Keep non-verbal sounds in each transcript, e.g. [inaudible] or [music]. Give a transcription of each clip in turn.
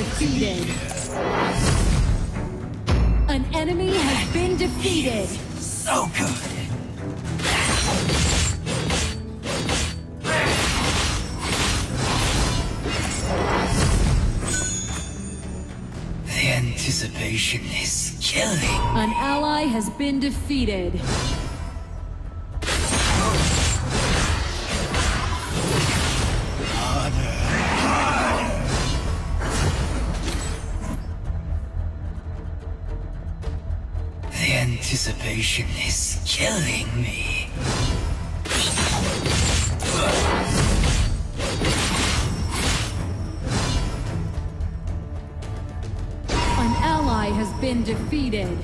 defeated. An enemy has been defeated. So good! The anticipation is killing. An ally has been defeated. Anticipation is killing me. An ally has been defeated.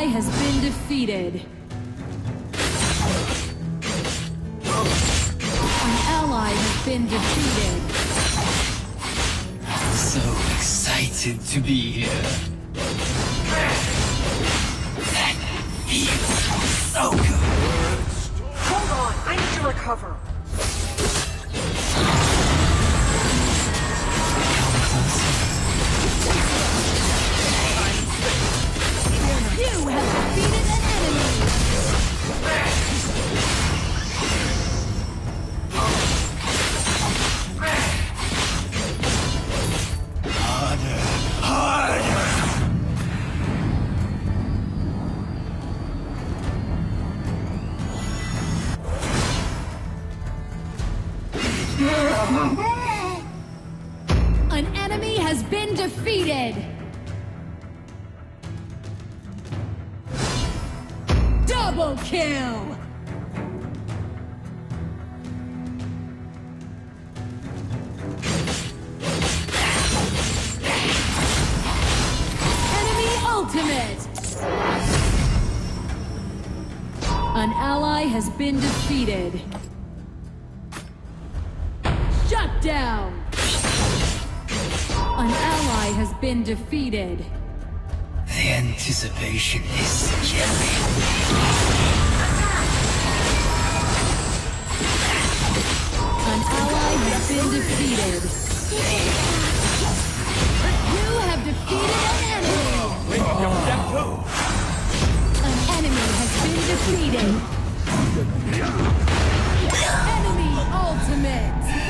Ally has been defeated. An ally has been defeated. I'm so excited to be here. That feels so good. Hold on, I need to recover. You have Shut down! An ally has been defeated. The anticipation is killing me. An ally has been defeated. You have defeated an enemy. An enemy has been defeated. Enemy ultimate.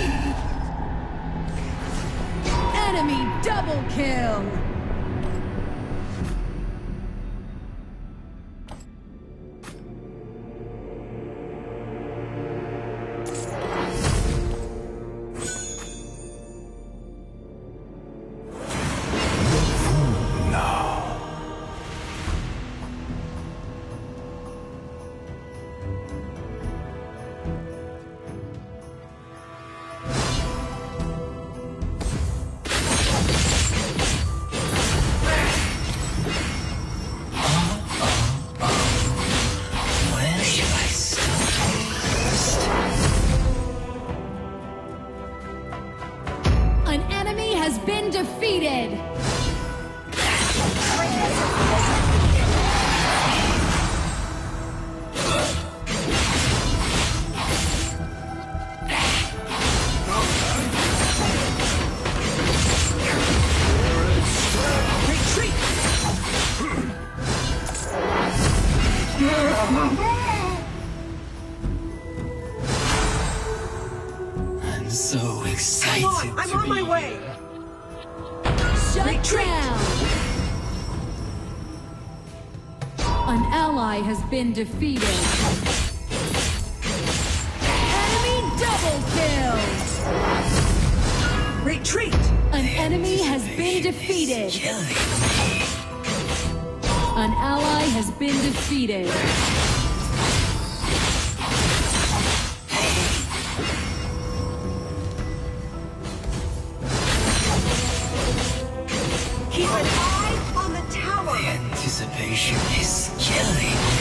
Enemy double kill. Defeated. Enemy double kill. Retreat! An enemy has been defeated. An ally has been defeated. Keep an eye on the tower! The anticipation is killing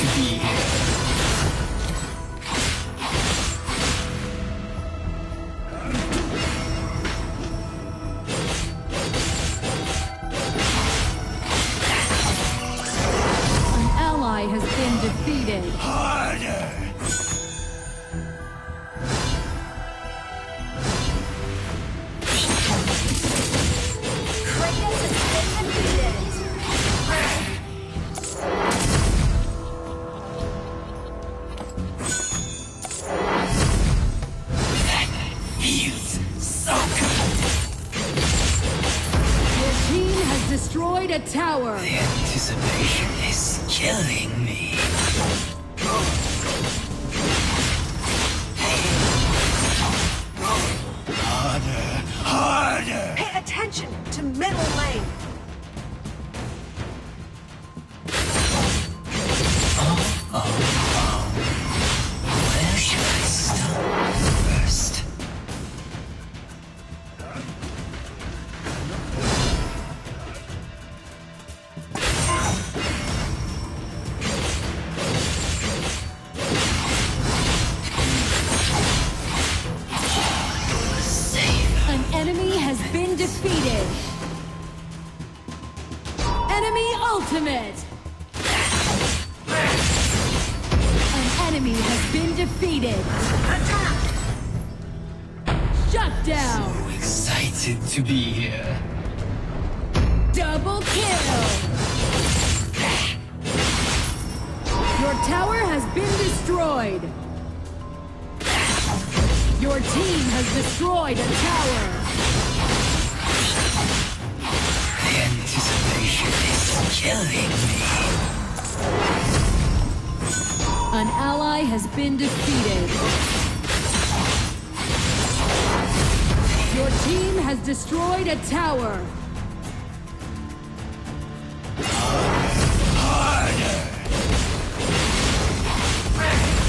to be so good. Your team has destroyed a tower. The anticipation is killing me. Harder, harder! Pay attention to middle lane! Defeated. Enemy ultimate. An enemy has been defeated. Attack! Shut down. So excited to be here. Double kill. Your tower has been destroyed. Your team has destroyed a tower. Anticipation is killing me. An ally has been defeated. Your team has destroyed a tower.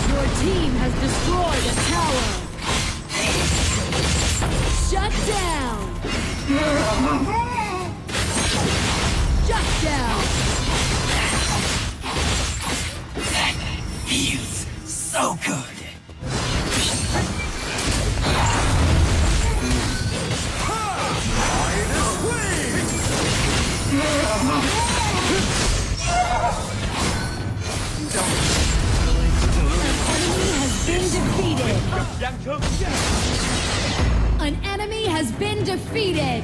Your team has destroyed a tower. Shut down. Shut down. Feels so good. defeated. An enemy has been defeated.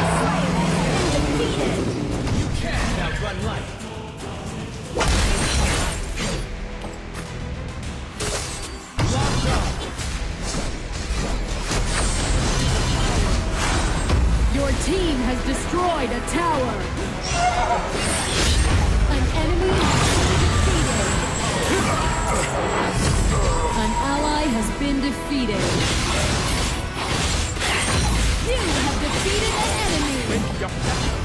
defeated. You. Your team has destroyed a tower. An enemy has been defeated. An ally has been defeated. You have defeated an enemy.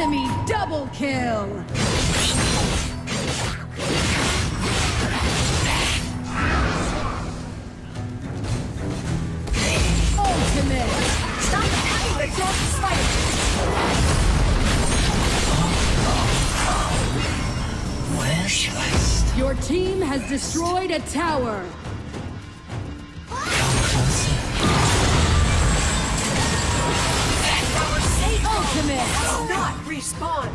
Enemy double kill! Ultimate! Stop the! Where shall I? Your team has destroyed a tower. Respawn!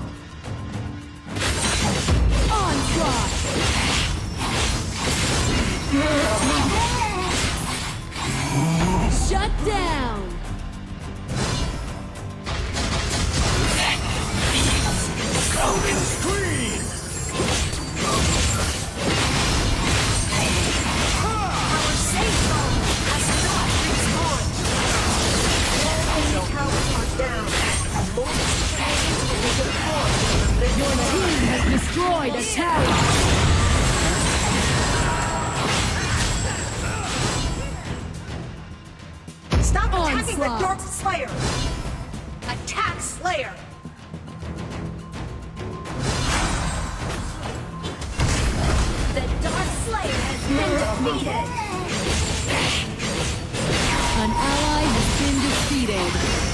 Onslaught! Shut down! An ally has been defeated.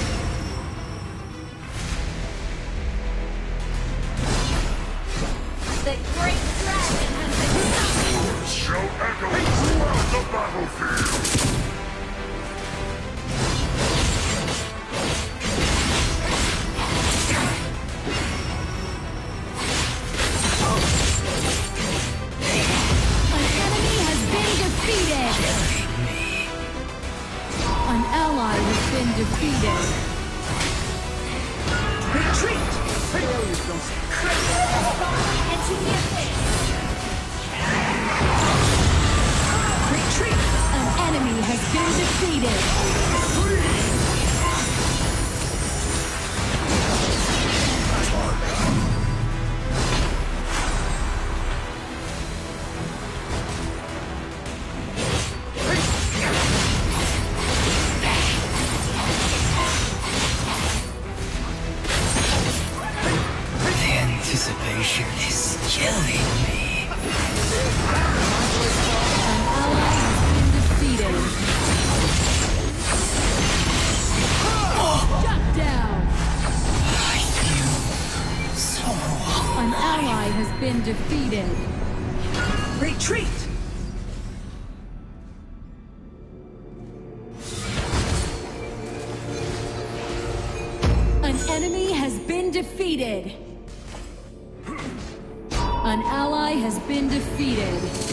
been defeated. Retreat! An enemy has been defeated. An ally has been defeated.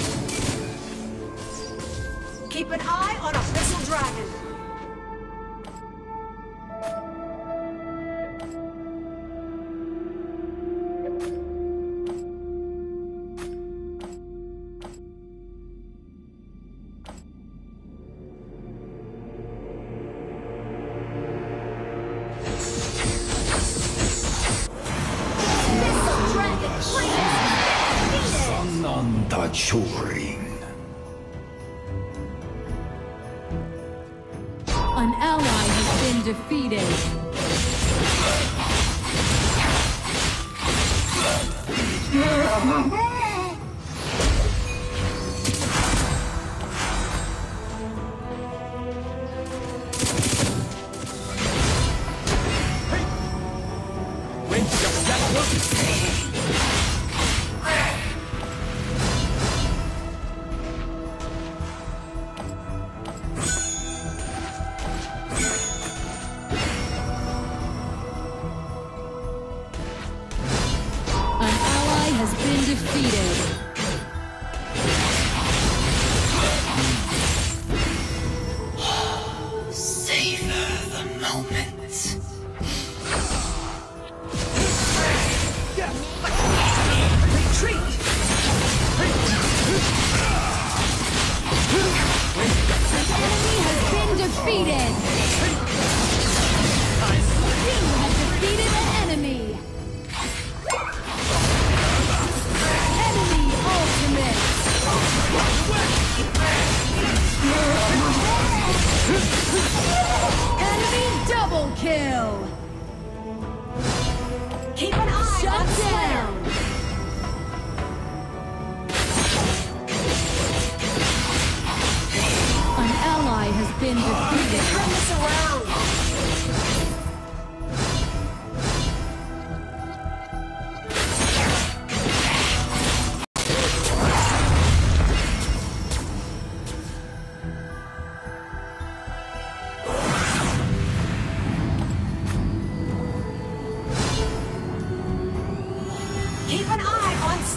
Touring. An ally has been defeated.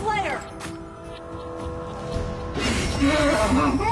Slayer! [laughs]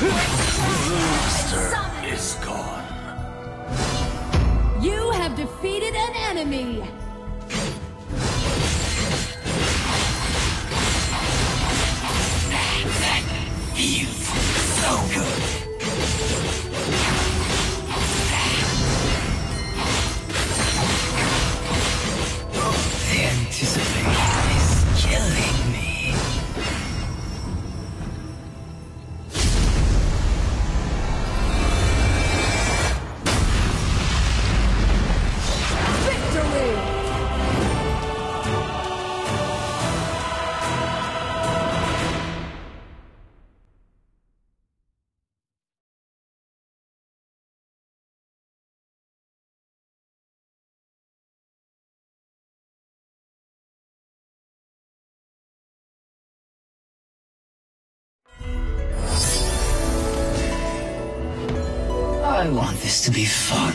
monster is gone. You have defeated an enemy. So good. I want this to be fun